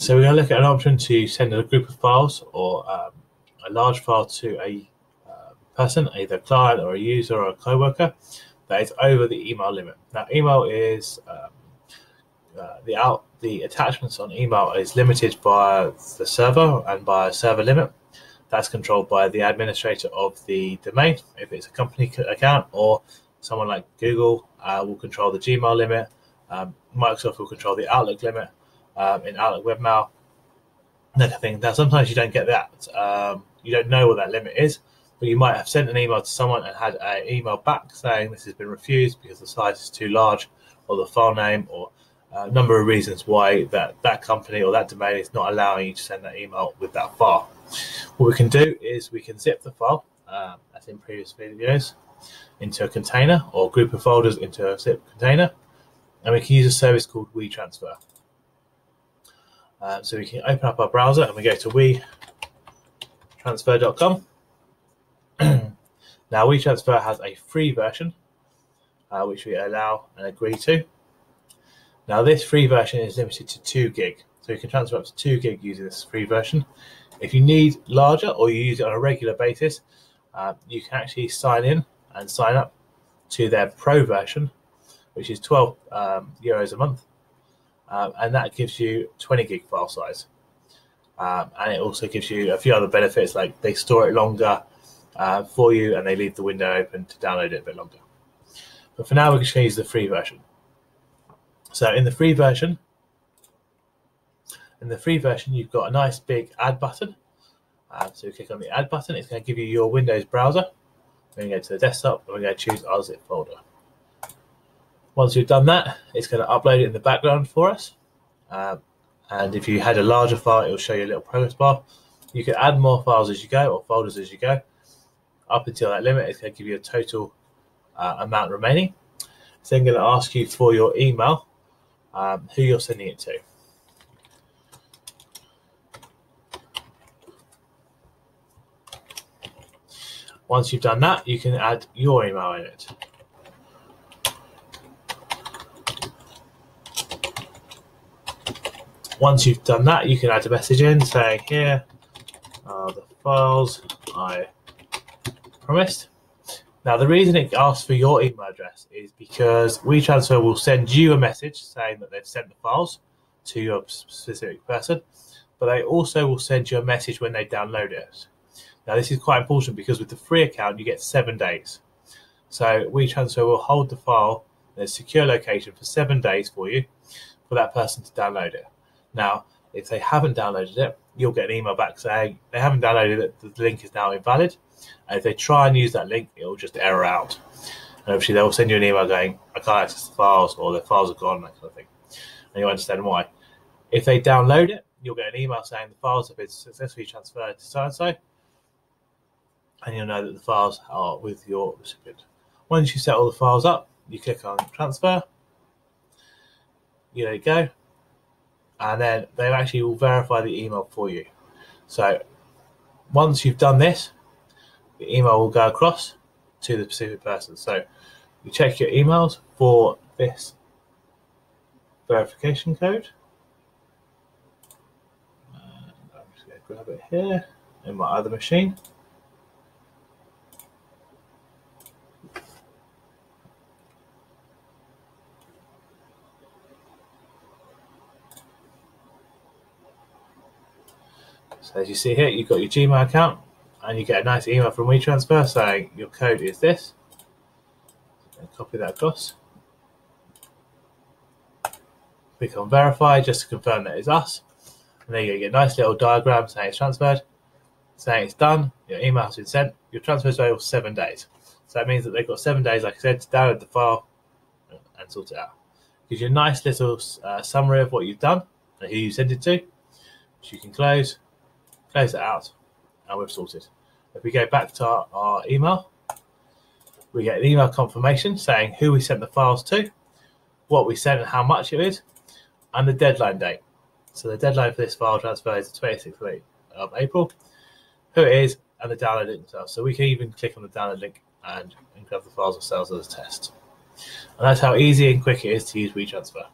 so we're going to look at an option to send a group of files or um, a large file to a uh, person, either a client or a user or a coworker, that is over the email limit. Now, email is um, uh, the out the attachments on email is limited by the server and by a server limit. That's controlled by the administrator of the domain, if it's a company account, or someone like Google uh, will control the Gmail limit. Um, Microsoft will control the Outlook limit um, in Outlook Webmail. That thing. Now, sometimes you don't get that. Um, you don't know what that limit is, but you might have sent an email to someone and had an email back saying this has been refused because the size is too large, or the file name, or a number of reasons why that, that company or that domain is not allowing you to send that email with that file. What we can do is we can zip the file, um, as in previous videos, into a container or group of folders into a zip container, and we can use a service called WeTransfer. Uh, so we can open up our browser and we go to WeTransfer.com. now, WeTransfer has a free version, uh, which we allow and agree to. Now, this free version is limited to 2 gig, so you can transfer up to 2 gig using this free version. If you need larger or you use it on a regular basis, uh, you can actually sign in and sign up to their pro version, which is 12 um, euros a month, um, and that gives you 20 gig file size. Um, and it also gives you a few other benefits like they store it longer uh, for you and they leave the window open to download it a bit longer. But for now, we're just going to use the free version. So in the free version, in the free version, you've got a nice big add button. Uh, so you click on the add button, it's going to give you your Windows browser. We're going to go to the desktop and we're going to choose our zip folder. Once you've done that, it's going to upload it in the background for us. Uh, and if you had a larger file, it will show you a little progress bar. You can add more files as you go or folders as you go. Up until that limit, it's going to give you a total uh, amount remaining. It's then going to ask you for your email um, who you're sending it to. Once you've done that, you can add your email in it. Once you've done that, you can add a message in saying, here are the files I promised. Now, the reason it asks for your email address is because WeTransfer will send you a message saying that they've sent the files to your specific person, but they also will send you a message when they download it. Now, this is quite important because with the free account, you get seven days. So, WeTransfer will hold the file in a secure location for seven days for you for that person to download it. Now, if they haven't downloaded it, you'll get an email back saying they haven't downloaded it, the link is now invalid. And if they try and use that link, it'll just error out. And obviously, they'll send you an email going, I can't access the files, or the files are gone, that kind of thing. And you understand why. If they download it, you'll get an email saying the files have been successfully transferred to so and so. And you'll know that the files are with your recipient. Once you set all the files up, you click on transfer. You go. And then they actually will verify the email for you. So once you've done this, the email will go across to the specific person. So you check your emails for this verification code. And I'm just going to grab it here in my other machine. So as you see here, you've got your Gmail account and you get a nice email from WeTransfer saying your code is this. copy that across. Click on verify just to confirm that it's us. And there you get a nice little diagram saying it's transferred, saying it's done, your email has been sent, your transfer is available for seven days. So that means that they've got seven days, like I said, to download the file and sort it out. Gives you a nice little uh, summary of what you've done and who you sent it to, which you can close, close it out, and we've sorted. If we go back to our, our email, we get an email confirmation saying who we sent the files to, what we sent and how much it is, and the deadline date. So the deadline for this file transfer is the 26th of April, who it is, and the download link. So we can even click on the download link and, and grab the files ourselves as a test. And that's how easy and quick it is to use WeTransfer.